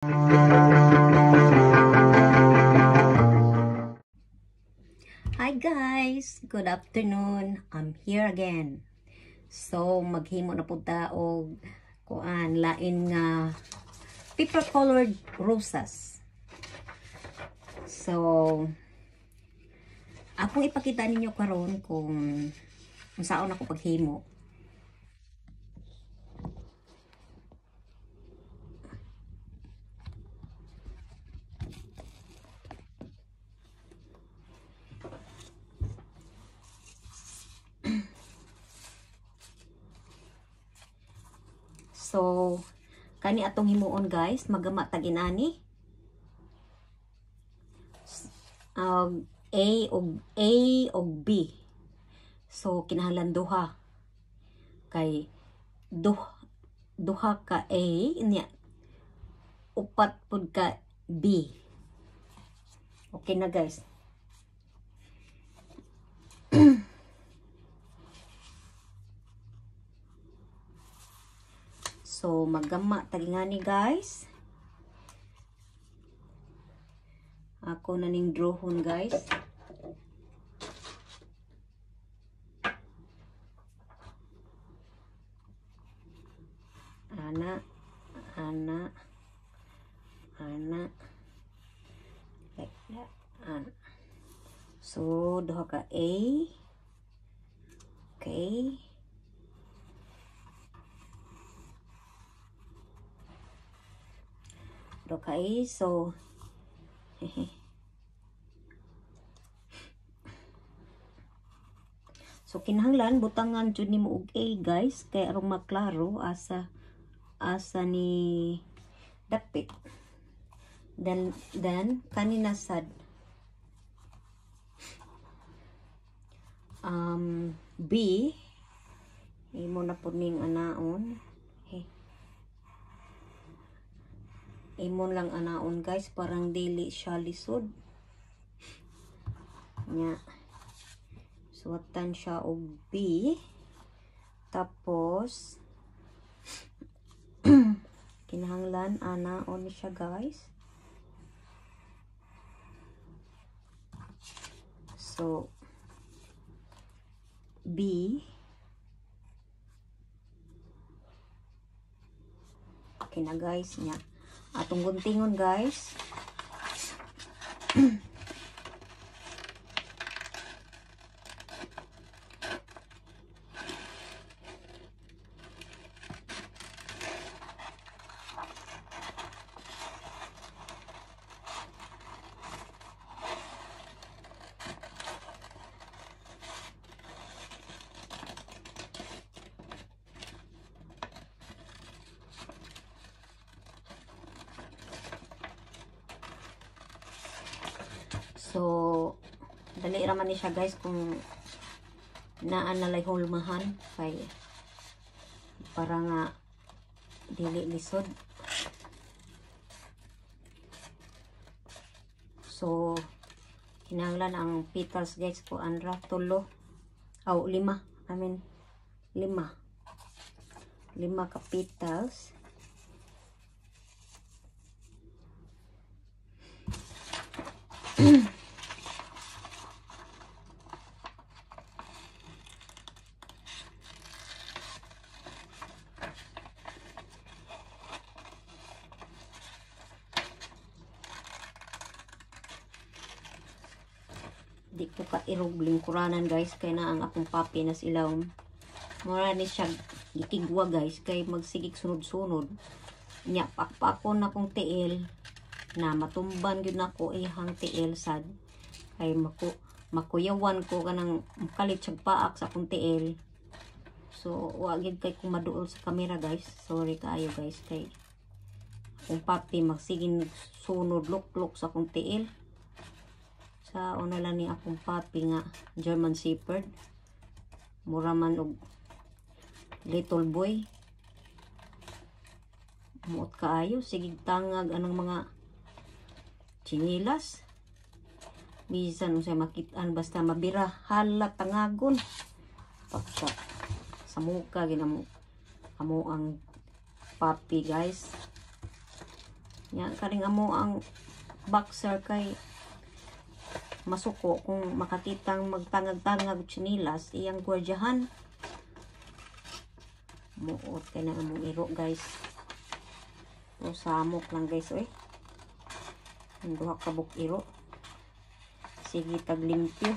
Hi guys! Good afternoon. I'm here again. So, maghimo na po ta og kuan lain nga paper colored roses. So, akong ipakita ninyo karon kung kung saan ako paghimo. So, kani atong himuon guys, magama taginani. Um, A og A og B. So, kinahanglan duha. Kay duh duha ka A niya. Upat pud ka B. Okay na guys. So, magama tagingani guys. Ako na ning drawhon guys. Ana, ana, ana, like that. So, duha ka A. Okay. Okay, so So kinahanglan butangan jud nimo og A guys kay aron maklaro asa asa ni dapit. Then then kanina sad um B imo na pud ning anaon. Imon lang anaon guys, parang dili siya lisod. Nya. Suwatan siya og B. Tapos kinahanglan anaon siya guys. So B Okay guys nya atong guntingon guys So, dali raman ni siya guys kung naanalay hulmahan kay para nga dili lisod. So, kinahanglan ang petals guys ko anra tulo. Aw, lima. I mean, lima. Lima ka petals. Di ko ka irog lingkuranan guys kay na ang akong papi na sila mura ni siya gitigwa guys kay magsigig sunod-sunod. Nya pakpakon na kong tiil na matumban gyud nako ihang tiil sad. Kay maku makuyawan ko kanang makalit siyag paak sa akong tiil. So wa gyud kay kung maduol sa camera guys. Sorry kaayo guys kay akong papi magsiging sunod luklok sa akong tiil sa una lang ni akong papi nga German Shepherd. Mura man og little boy. Muot kaayo. Sige tangag anang mga chinilas. Bisan usay makitaan basta mabira. Hala tangagon. Paksa. Sa muka ginamo amo ang papi guys. Nya karing amo ang boxer kay masuko kung makatitang magtangag-tangag chinilas iyang gwardyahan. Muot kay na among iro guys. O samok lang guys oy. Ang duha ka buk iro. Sige tag limpyo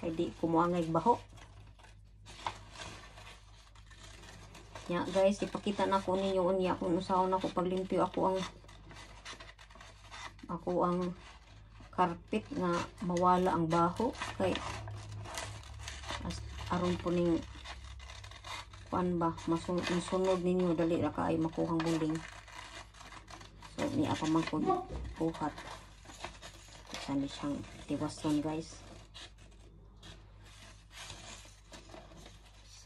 kay di kumuangay baho. Nya guys, ipakita na ko ninyo unya kung usaon ako paglimpyo ako ang ako ang carpet nga mawala ang baho. Kay as, aron po ning kuan ba masun sunod ninyo dali ra kay makuhang buling. So ni apa man ko buhat. Sani siyang tiwason guys.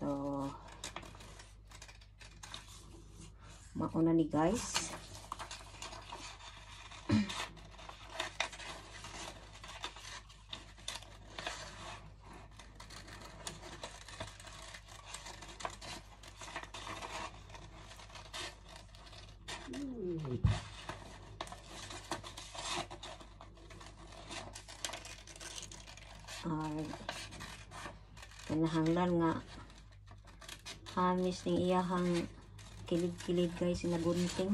So mauna ni guys ay kinahanglan nga hamis ning iyahang kilid-kilid guys nga gunting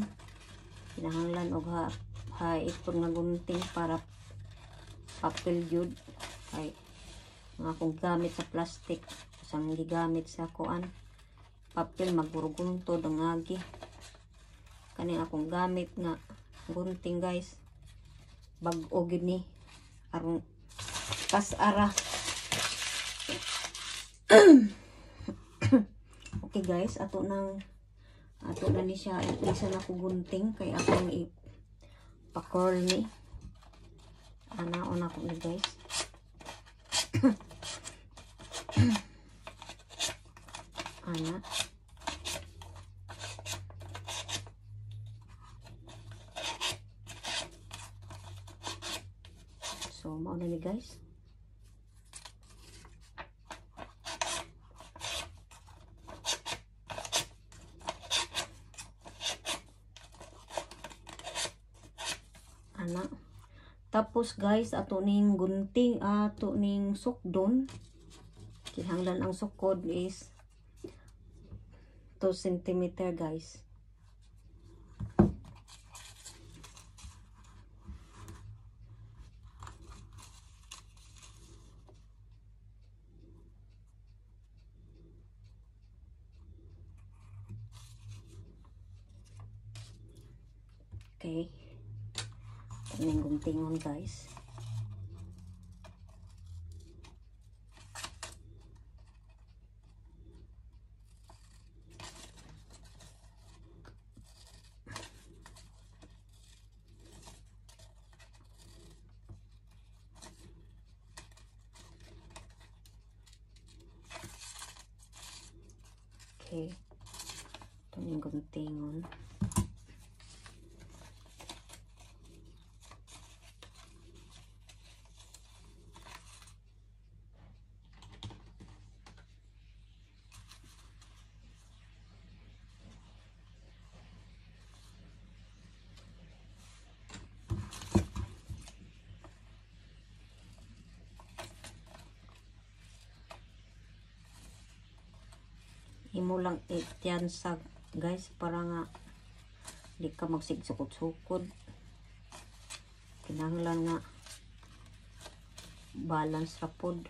kinahanglan og ha haipon nga gunting para papel jud ay nga kung gamit sa plastic sang gigamit sa kuan papel magburuguntod ang agi kani akong gamit nga gunting guys bag-o gid ni aron kas okay guys. Ato nang ato na ni siya. Isa na ko gunting kay akong i pa-curl ni. Ana on ako ni guys. Ana. So mao na ni guys ana tapos guys ato ning gunting ato ning sukdon. Kinahanglan ang sukod is 2 cm guys okay Guntingon guys. Okay. Ito yung guntingon. Imo lang ityan sa guys para nga di ka magsigsukod-sukod kinahanglan nga balance ra pod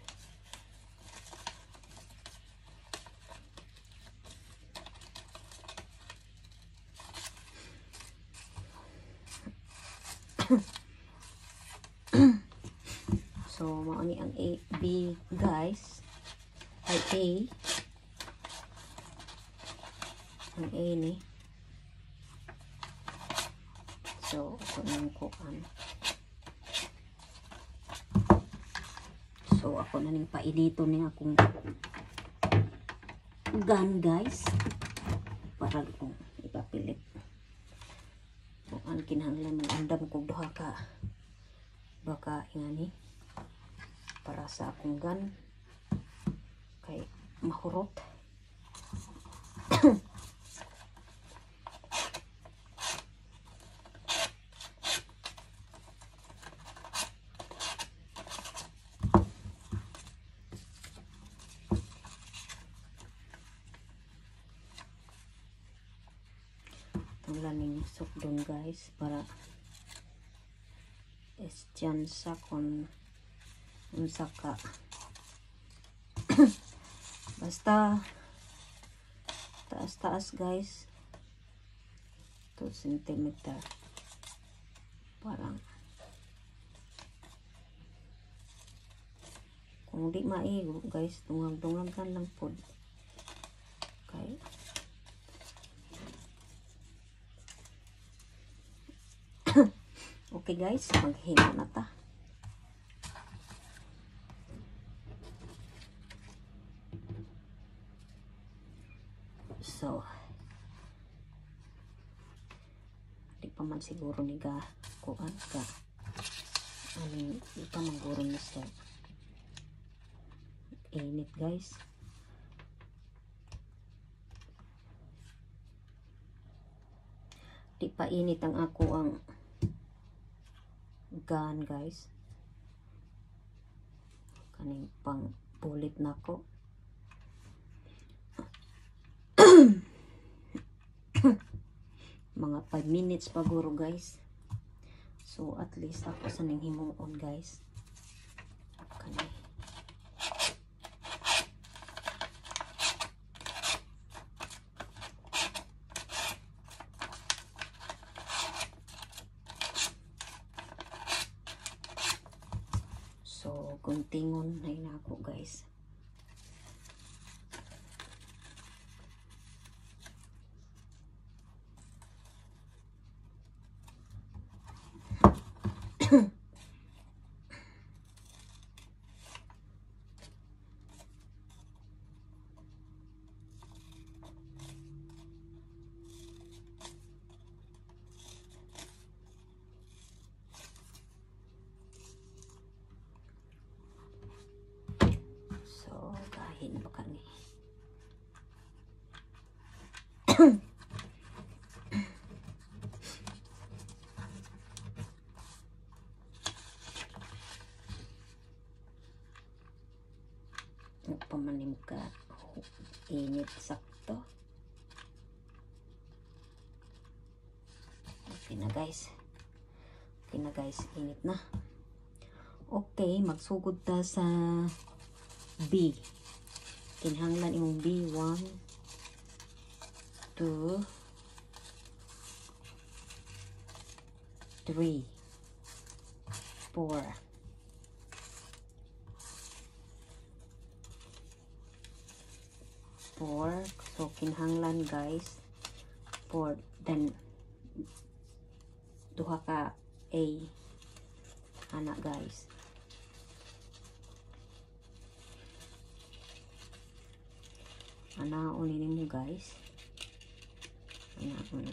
so mao ni ang A B guys ay A ang A ni. So, ako nang kuan. So, ako na ning painito ning akong gun, guys. Para kung ipapilit. Kung ang kinahanglan man andam kog duha ka baka ingani para sa akong gun kay mahurot. kinahanglan ning sukdon guys para is dyan sa kon unsa ka basta taas taas guys 2 cm parang kung di maigo guys tungag tungagan lang pod okay okay guys. Maghinga na ta. So di pa man siguro ni ga kuan ka. Ano di pa man guro ni siya init guys. Di pa init ang ako ang gun guys. Kaning pang bullet nako mga 5 minutes paguro guys. So at least ako sa ning himuon guys. Kani So, kuntingon na yun ako guys. So, kahin ba kani? Pamanim ka init sakto. Okay na guys. Okay na guys, init na. Okay, magsugod ta sa B. Kinhanglan imong B. 1, 2, 3, 4, 4. So, kinhanglan guys. 4. Then, duha ka A. Ana guys. ana unin mo guys ana una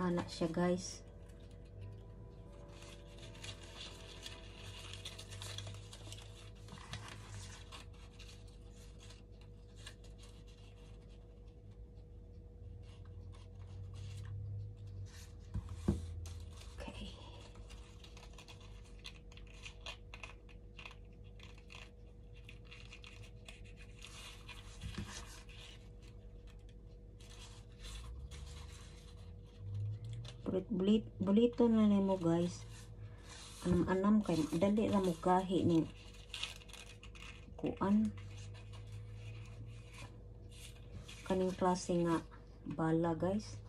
anak siya guys bulito na nimo guys. Anam anam kay dali ra mo gahi ni kuan kaning klase nga bala guys.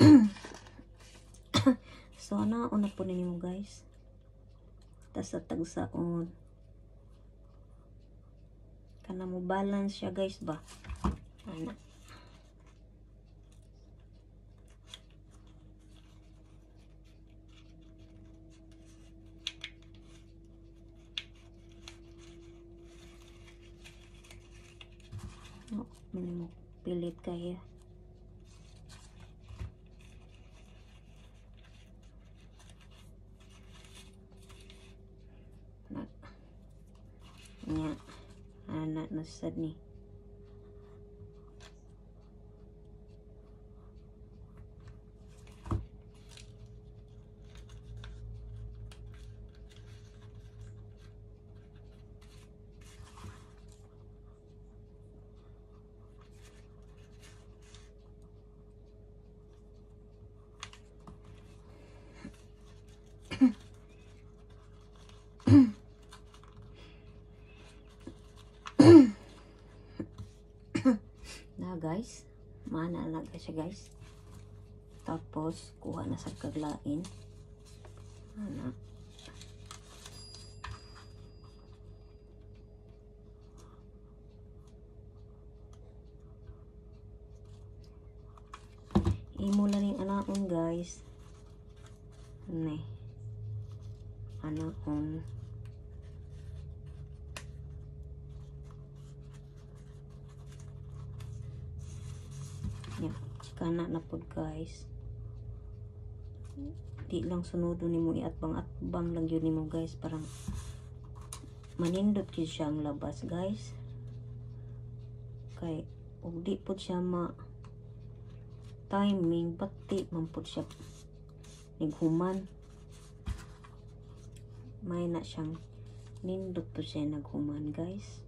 so na una po ninyo guys. Tas sa tagsaon. Kana mo balance siya guys ba? Ana. No, mini mo pilit kaya. Na. Nya. Anak na sad ni. Guys. Mana na siya guys. Tapos, kuha na sa kaglain. Ana. Imo lang yung anaon guys. Eh. Anaon. Yan. Chikana na pod guys. Di lang sunudo nimo iatbang atbang lang yun nimo guys. Parang manindot yun siya ang labas guys. Kay, ug di po siya ma timing, pati man po siya naghuman. May na siyang nindot po siya naghuman guys.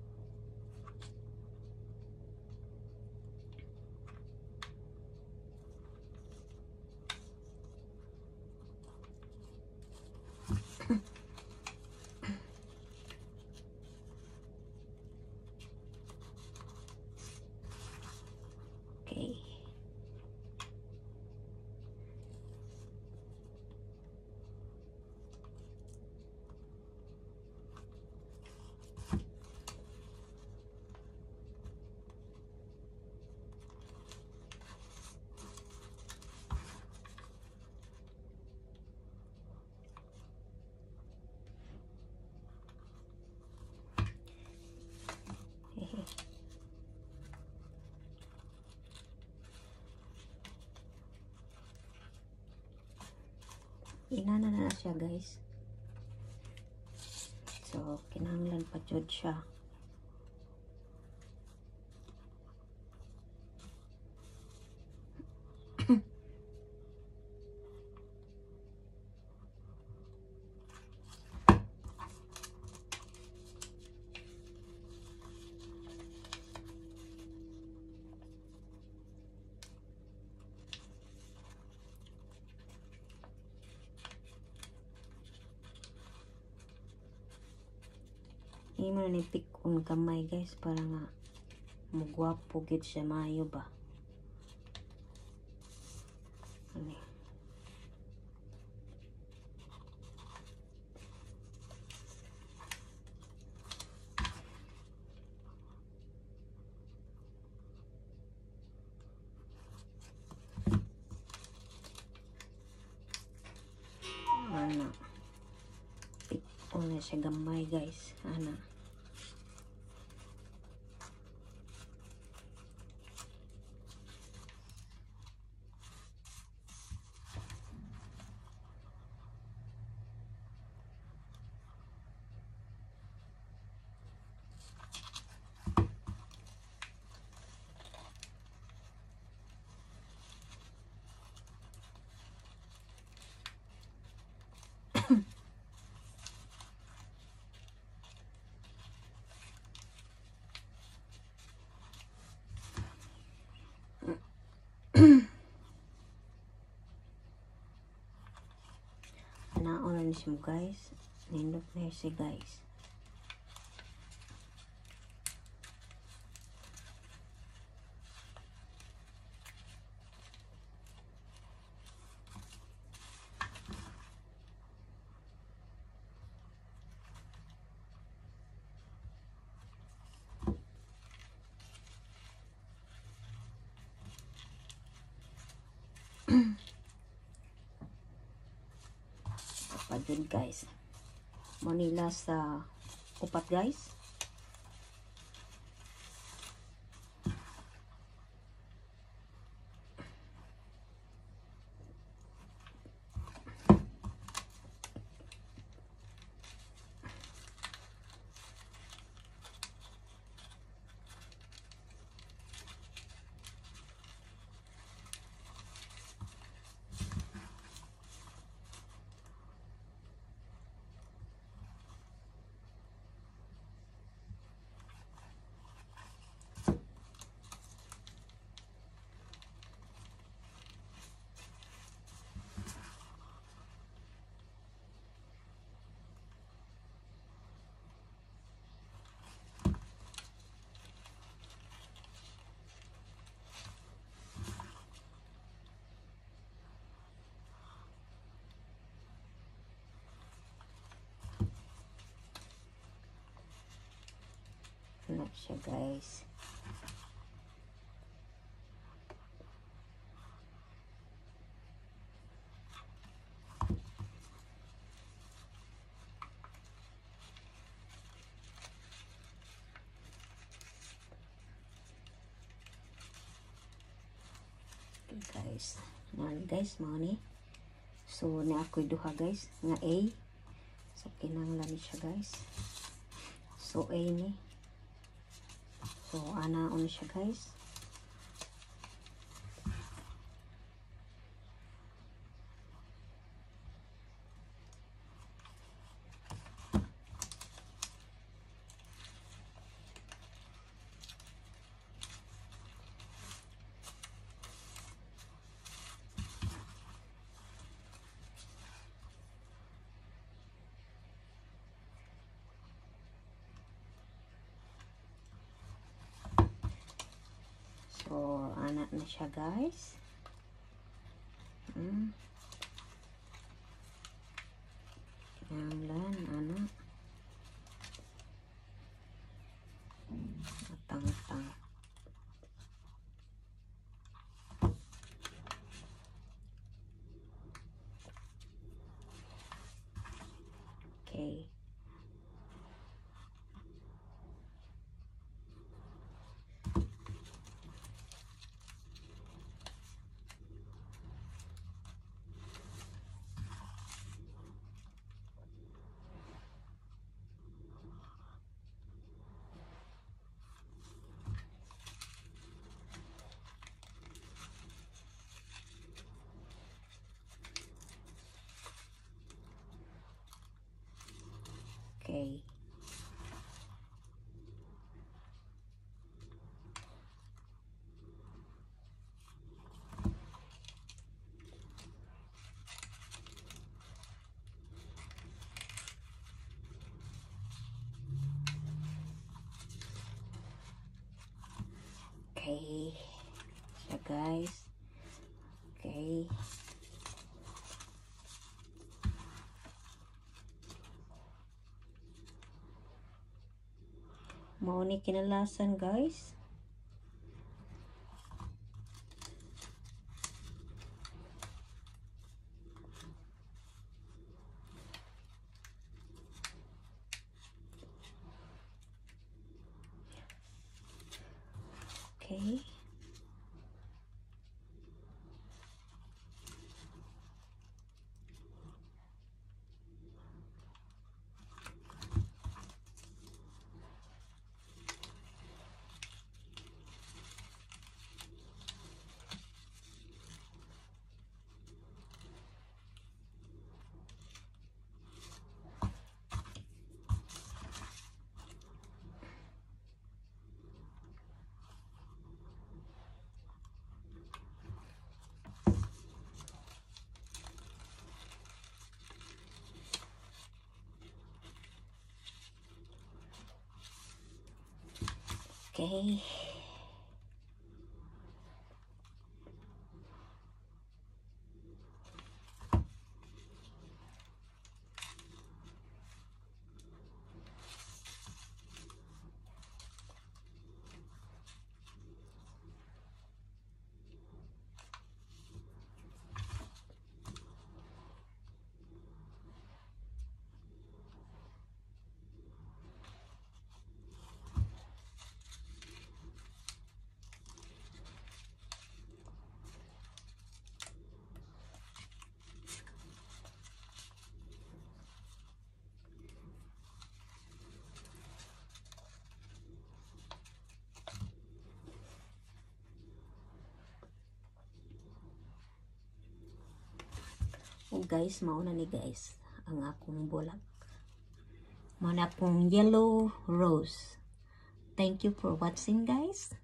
Okay. Hehe. Inana na na siya guys. So, kinahanglan pa jud siya. Na ni pikon kamay guys para nga mugwapo gid siya maayo ba. Ani. Ana. Pikon na siya gamay guys. Ana. Naon na siya guys. Nindot na siya guys. pa dun guys. Manila sa upat guys. Ano siya guys. guys. Man guys. Mao ni so ni ako'y duha guys. Nga A. So kinanglan siya guys. So A ni so ana on siya guys So, anak na siya, guys. Hmm. Okay. Okay. Siya guys. Okay. Mao ni kinalasan guys. Okay. Guys, mauna ni guys ang akong bulak. Mauna pong yellow rose. Thank you for watching guys.